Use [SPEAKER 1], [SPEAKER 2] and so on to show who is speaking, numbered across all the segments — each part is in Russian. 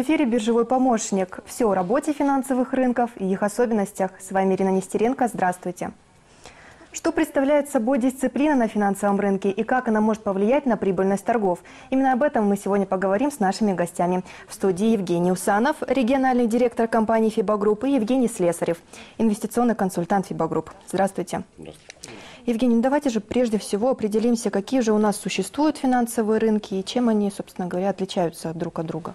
[SPEAKER 1] В эфире «Биржевой помощник». Все о работе финансовых рынков и их особенностях. С вами Ирина Нестеренко. Здравствуйте. Что представляет собой дисциплина на финансовом рынке и как она может повлиять на прибыльность торгов? Именно об этом мы сегодня поговорим с нашими гостями. В студии Евгений Усанов, региональный директор компании «Фиба Групп» и Евгений Слесарев, инвестиционный консультант «Фиба Групп». Здравствуйте. Здравствуйте. Евгений, ну давайте же прежде всего определимся, какие же у нас существуют финансовые рынки и чем они, собственно говоря, отличаются друг от друга.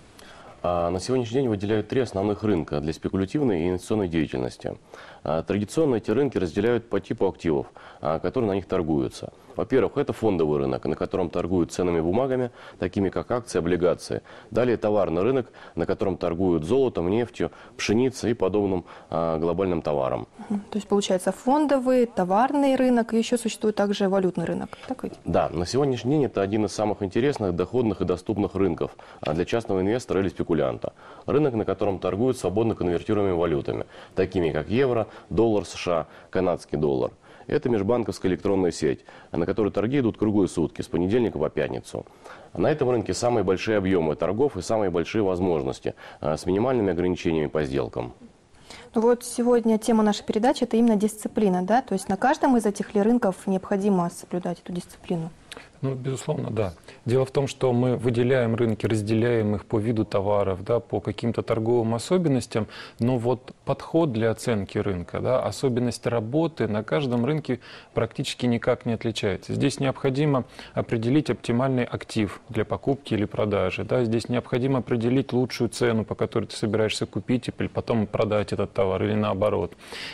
[SPEAKER 2] А на сегодняшний день выделяют три основных рынка для спекулятивной и инвестиционной деятельности. А традиционно эти рынки разделяют по типу активов, а, которые на них торгуются – во-первых, это фондовый рынок, на котором торгуют ценными бумагами, такими как акции, облигации. Далее товарный рынок, на котором торгуют золотом, нефтью, пшеницей и подобным а, глобальным товарам.
[SPEAKER 1] То есть получается фондовый, товарный рынок, и еще существует также валютный рынок. Так ведь?
[SPEAKER 2] Да, на сегодняшний день это один из самых интересных, доходных и доступных рынков для частного инвестора или спекулянта. Рынок, на котором торгуют свободно конвертируемыми валютами, такими как евро, доллар США, канадский доллар – это межбанковская электронная сеть, на которой торги идут круглые сутки, с понедельника по пятницу. На этом рынке самые большие объемы торгов и самые большие возможности а, с минимальными ограничениями по сделкам.
[SPEAKER 1] Ну вот сегодня тема нашей передачи – это именно дисциплина, да? То есть на каждом из этих рынков необходимо соблюдать эту дисциплину.
[SPEAKER 3] Ну, безусловно, да. Дело в том, что мы выделяем рынки, разделяем их по виду товаров, да, по каким-то торговым особенностям, но вот подход для оценки рынка, да, особенность работы на каждом рынке практически никак не отличается. Здесь необходимо определить оптимальный актив для покупки или продажи. Да, здесь необходимо определить лучшую цену, по которой ты собираешься купить и потом продать этот товар или наоборот.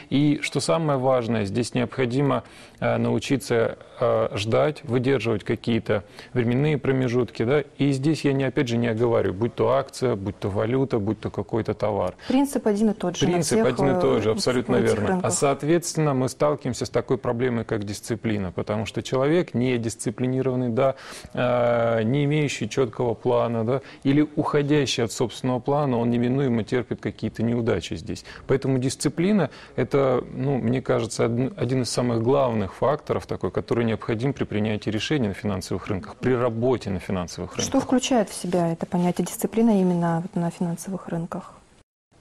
[SPEAKER 3] И что самое важное, здесь необходимо э, научиться э, ждать, выдерживать какие какие-то временные промежутки, да, и здесь я не, опять же не оговариваю, будь то акция, будь то валюта, будь то какой-то товар.
[SPEAKER 1] Принцип один и тот же.
[SPEAKER 3] Принцип один и тот же, э, абсолютно верно. Рынках. А соответственно мы сталкиваемся с такой проблемой, как дисциплина, потому что человек не дисциплинированный, да, э, не имеющий четкого плана, да, или уходящий от собственного плана, он неминуемо терпит какие-то неудачи здесь. Поэтому дисциплина – это, ну, мне кажется, один из самых главных факторов такой, который необходим при принятии решений на финансовых рынках, при работе на финансовых рынках.
[SPEAKER 1] Что включает в себя это понятие дисциплина именно на финансовых рынках?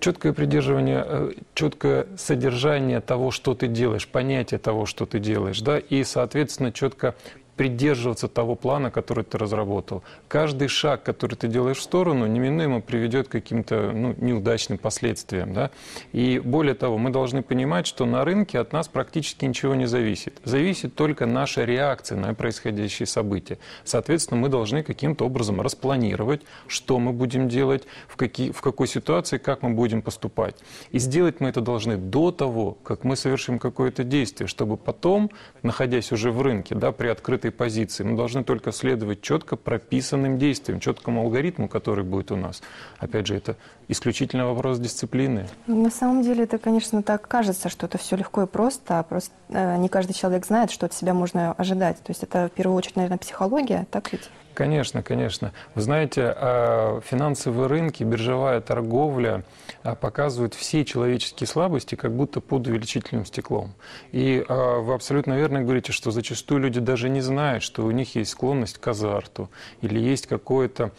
[SPEAKER 3] четкое придерживание, э, четкое содержание того, что ты делаешь, понятие того, что ты делаешь, да, и, соответственно, четко придерживаться того плана, который ты разработал. Каждый шаг, который ты делаешь в сторону, неминуемо приведет к каким-то ну, неудачным последствиям. Да? И более того, мы должны понимать, что на рынке от нас практически ничего не зависит. Зависит только наша реакция на происходящие события. Соответственно, мы должны каким-то образом распланировать, что мы будем делать, в, какие, в какой ситуации, как мы будем поступать. И сделать мы это должны до того, как мы совершим какое-то действие, чтобы потом, находясь уже в рынке, да, при открытой этой позиции. Мы должны только следовать четко прописанным действиям, четкому алгоритму, который будет у нас. Опять же, это исключительно вопрос дисциплины.
[SPEAKER 1] На самом деле это, конечно, так кажется, что это все легко и просто, а просто э, не каждый человек знает, что от себя можно ожидать. То есть это в первую очередь, наверное, психология, так ведь?
[SPEAKER 3] Конечно, конечно. Вы знаете, а, финансовые рынки, биржевая торговля а, показывают все человеческие слабости как будто под увеличительным стеклом. И а, вы абсолютно верно говорите, что зачастую люди даже не знают, что у них есть склонность к азарту или есть какая-то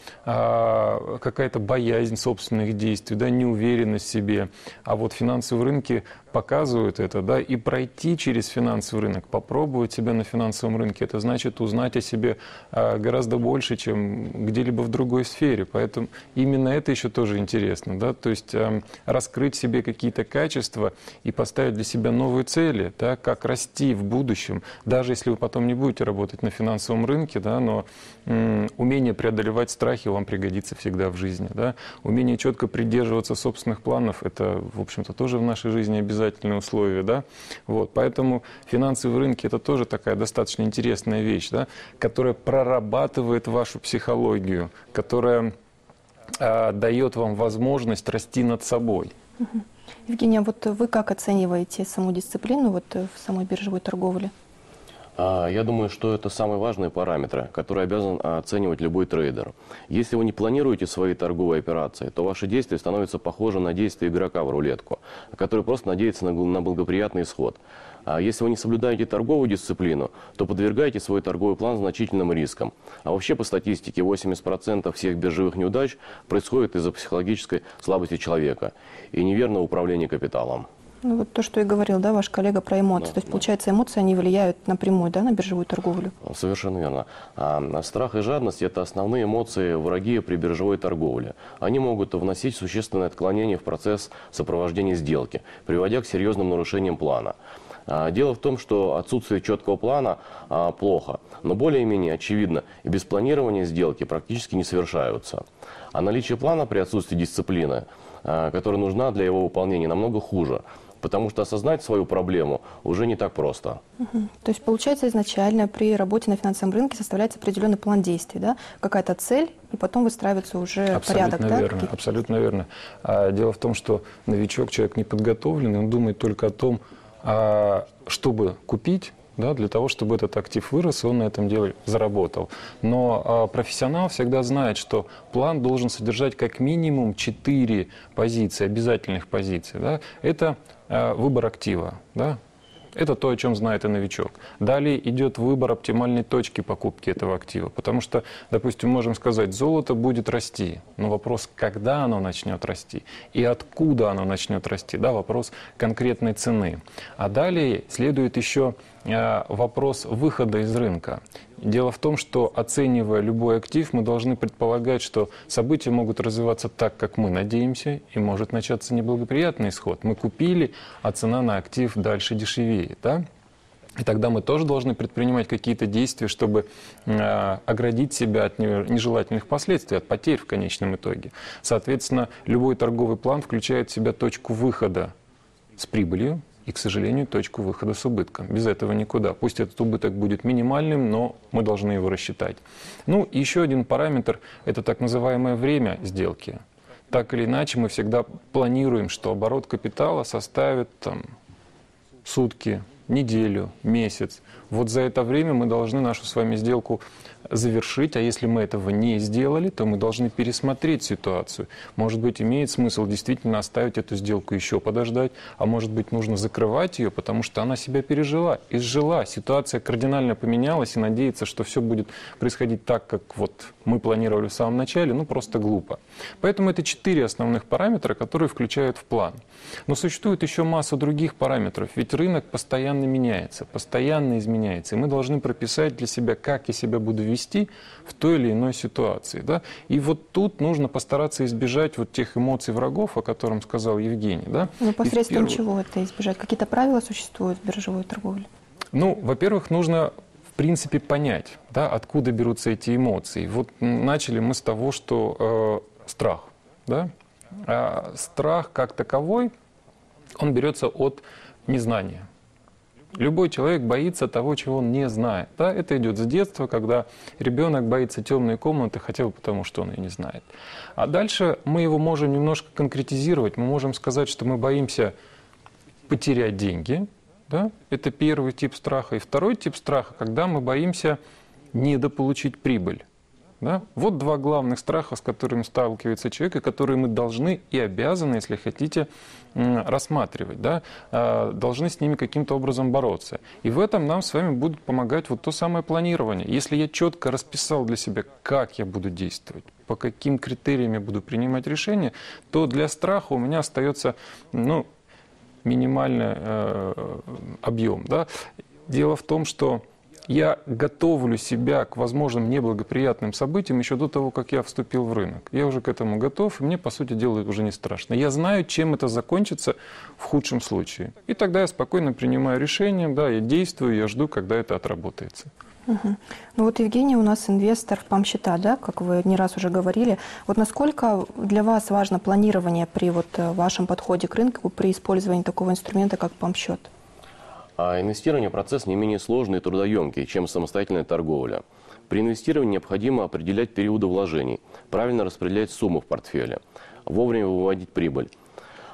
[SPEAKER 3] боязнь собственных действий, да, неуверенность в себе. А вот финансовые рынки показывают это, да, и пройти через финансовый рынок, попробовать себя на финансовом рынке, это значит узнать о себе гораздо больше, чем где-либо в другой сфере. Поэтому именно это еще тоже интересно, да, то есть а, раскрыть себе какие-то качества и поставить для себя новые цели, да, как расти в будущем, даже если вы потом не будете работать на финансовом рынке, да, но м, умение преодолевать страхи вам пригодится всегда в жизни, да, умение четко придерживаться собственных планов, это, в общем-то, тоже в нашей жизни обязательно обязательные условия, да, вот, поэтому финансовые рынки это тоже такая достаточно интересная вещь, да, которая прорабатывает вашу психологию, которая э, дает вам возможность расти над собой.
[SPEAKER 1] Евгения, вот вы как оцениваете саму дисциплину вот в самой биржевой торговле?
[SPEAKER 2] А, Я думаю, что это самые важные параметры, которые обязан оценивать любой трейдер. Если вы не планируете свои торговые операции, то ваши действия становятся похожи на действия игрока в рулетку, который просто надеется на благоприятный исход. А если вы не соблюдаете торговую дисциплину, то подвергаете свой торговый план значительным рискам. А вообще по статистике 80% всех биржевых неудач происходит из-за психологической слабости человека и неверного управления капиталом.
[SPEAKER 1] Ну, вот то, что и говорил, да, ваш коллега про эмоции.
[SPEAKER 2] Да,
[SPEAKER 1] то есть,
[SPEAKER 2] да.
[SPEAKER 1] получается, эмоции, они влияют напрямую, да, на биржевую торговлю?
[SPEAKER 2] Совершенно верно. А страх и жадность – это основные эмоции враги при биржевой торговле. Они могут вносить существенное отклонение в процесс сопровождения сделки, приводя к серьезным нарушениям плана. А, Дело в том, что отсутствие четкого плана а, плохо, но более-менее очевидно, и без планирования сделки практически не совершаються. А наличие плана при отсутствии дисциплины, а, которая нужна для его выполнения, намного хуже, потому что осознать свою проблему уже не так просто.
[SPEAKER 1] Мгм. То есть, получается, изначально при работе на финансовом рынке составляется определенный план действий, да? Какая-то цель, и потом выстраивается уже
[SPEAKER 3] Абсолютно
[SPEAKER 1] порядок, да?
[SPEAKER 3] верно,
[SPEAKER 1] каких-
[SPEAKER 3] абсолютно верно. А, дело в том, что новичок, человек неподготовленный, он думает только о том, а, чтобы купить, да, для того, чтобы этот актив вырос, и он на этом деле заработал. Но а, профессионал всегда знает, что план должен содержать как минимум 4 позиции, обязательных позиций. Да. Это а, выбор актива, да, это то, о чем знает и новичок. Далее идет выбор оптимальной точки покупки этого актива. Потому что, допустим, можем сказать, золото будет расти. Но вопрос, когда оно начнет расти и откуда оно начнет расти. Да, вопрос конкретной цены. А далее следует еще вопрос выхода из рынка. Дело в том, что оценивая любой актив, мы должны предполагать, что события могут развиваться так, как мы надеемся, и может начаться неблагоприятный исход. Мы купили, а цена на актив дальше дешевеет. Да? И тогда мы тоже должны предпринимать какие-то действия, чтобы э, оградить себя от не- нежелательных последствий, от потерь в конечном итоге. Соответственно, любой торговый план включает в себя точку выхода с прибылью и, к сожалению, точку выхода с убытком. Без этого никуда. Пусть этот убыток будет минимальным, но мы должны его рассчитать. Ну, и еще один параметр – это так называемое время сделки. Так или иначе, мы всегда планируем, что оборот капитала составит там, сутки, неделю, месяц. Вот за это время мы должны нашу с вами сделку завершить, а если мы этого не сделали, то мы должны пересмотреть ситуацию. Может быть, имеет смысл действительно оставить эту сделку еще подождать, а может быть, нужно закрывать ее, потому что она себя пережила, изжила. Ситуация кардинально поменялась, и надеяться, что все будет происходить так, как вот мы планировали в самом начале, ну просто глупо. Поэтому это четыре основных параметра, которые включают в план. Но существует еще масса других параметров, ведь рынок постоянно меняется, постоянно изменяется, и мы должны прописать для себя, как я себя буду вести в той или иной ситуации. Да? И вот тут нужно постараться избежать вот тех эмоций врагов, о котором сказал Евгений. Да?
[SPEAKER 1] Ну, посредством
[SPEAKER 3] первую-
[SPEAKER 1] чего это избежать? Какие-то правила существуют в биржевой торговле?
[SPEAKER 3] Ну, во-первых, нужно в принципе понять, да, откуда берутся эти эмоции. Вот начали мы с того, что э, страх, да, А страх как таковой, он берется от незнания. Любой человек боится того, чего он не знает. Да? Это идет с детства, когда ребенок боится темной комнаты хотя бы потому, что он ее не знает. А дальше мы его можем немножко конкретизировать. Мы можем сказать, что мы боимся потерять деньги. Да? Это первый тип страха. И второй тип страха, когда мы боимся недополучить прибыль. Да? Вот два главных страха, с которыми сталкивается человек, и которые мы должны и обязаны, если хотите, рассматривать. Да? А, Должны с ними каким-то образом бороться. И в этом нам с вами будет помогать вот то самое планирование. Если я четко расписал для себя, как я буду действовать, по каким критериям я буду принимать решения, то для страха у меня остается ну, минимальный э, объем. Да? Дело в том, что я готовлю себя к возможным неблагоприятным событиям еще до того, как я вступил в рынок. Я уже к этому готов, и мне, по сути дела, уже не страшно. Я знаю, чем это закончится в худшем случае. И тогда я спокойно принимаю решение, да, я действую, я жду, когда это отработается.
[SPEAKER 1] Мгм. Ну вот Евгений у нас инвестор в ПАМ-счета, да, как вы не раз уже говорили. Вот насколько для вас важно планирование при вот э, вашем подходе к рынку, при использовании такого инструмента, как ПАМ-счет?
[SPEAKER 2] А инвестирование – процесс не менее сложный и трудоемкий, чем самостоятельная торговля. При инвестировании необходимо определять периоды вложений, правильно распределять сумму в портфеле, вовремя выводить прибыль.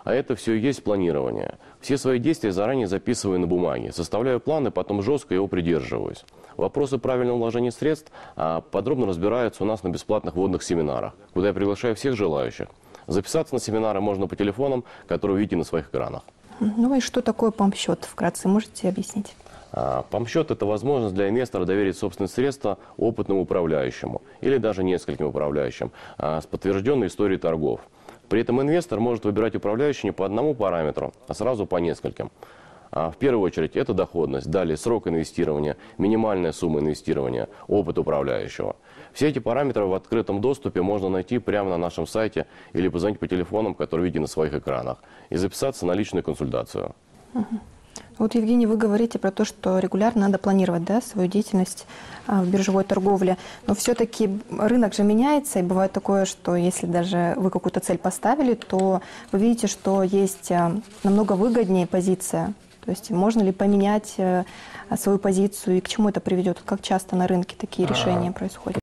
[SPEAKER 2] А это все и есть планирование. Все свои действия заранее записываю на бумаге, составляю планы, потом жестко его придерживаюсь. Вопросы правильного вложения средств а, подробно разбираются у нас на бесплатных водных семинарах, куда я приглашаю всех желающих. Записаться на семинары можно по телефонам, которые видите на своих экранах.
[SPEAKER 1] Ну и что такое памп-счет? Вкратце можете объяснить?
[SPEAKER 2] А, Памп-счет – это возможность для инвестора доверить собственные средства опытному управляющему или даже нескольким управляющим а, с подтвержденной историей торгов. При этом инвестор может выбирать управляющего не по одному параметру, а сразу по нескольким. А, В первую очередь это доходность, далее срок инвестирования, минимальная сумма инвестирования, опыт управляющего. Все эти параметры в открытом доступе можно найти прямо на нашем сайте или позвонить по телефонам, которые видите на своих экранах, и записаться на личную консультацию.
[SPEAKER 1] Вот, Евгений, вы говорите про то, что регулярно надо планировать да, свою деятельность а, в биржевой торговле. Но все-таки рынок же меняется, и бывает такое, что если даже вы какую-то цель поставили, то вы видите, что есть а, намного выгоднее позиция. То есть можно ли поменять э, свою позицию и к чему это приведет? Как часто на рынке такие
[SPEAKER 3] А,
[SPEAKER 1] решения происходят?